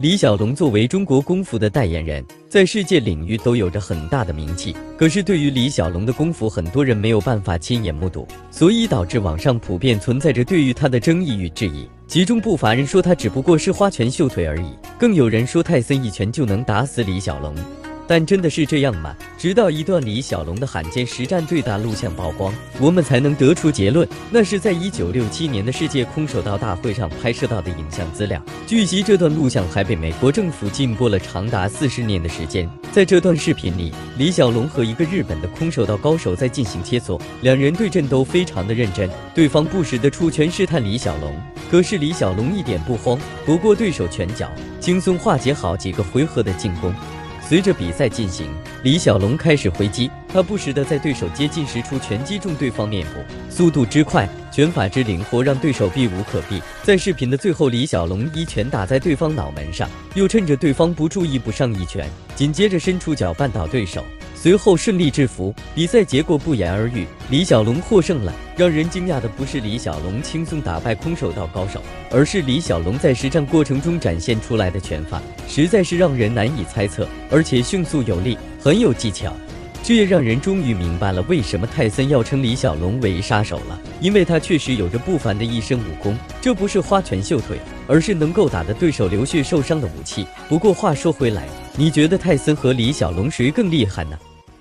李小龙作为中国功夫的代言人，在世界领域都有着很大的名气。可是对于李小龙的功夫，很多人没有办法亲眼目睹，所以导致网上普遍存在着对于他的争议与质疑。其中不乏人说他只不过是花拳绣腿而已，更有人说泰森一拳就能打死李小龙。但真的是这样吗？直到一段李小龙的罕见实战对打录像曝光，我们才能得出结论，那是在一九六七年的世界空手道大会上拍摄到的影像资料。据悉，这段录像还被美国政府禁播了长达四十年的时间。在这段视频里，李小龙和一个日本的空手道高手在进行切磋，两人对阵都非常的认真，对方不时的出拳试探李小龙，可是李小龙一点不慌，不过对手拳脚，轻松化解好几个回合的进攻。随着比赛进行，李小龙开始回击，他不时的在对手接近时出拳击中对方面部，速度之快，拳法之灵活，让对手避无可避。在视频的最后，李小龙一拳打在对方脑门上，又趁着对方不注意补上一拳，紧接着伸出脚绊倒对手。随后顺利制服，比赛结果不言而喻，李小龙获胜了。让人惊讶的不是李小龙轻松打败空手道高手，而是李小龙在实战过程中展现出来的拳法，实在是让人难以猜测，而且迅速有力，很有技巧。这也让人终于明白了为什么泰森要称李小龙为杀手了，因为他确实有着不凡的一身武功，这不是花拳绣腿，而是能够打得对手流血受伤的武器。不过话说回来，你觉得泰森和李小龙谁更厉害呢？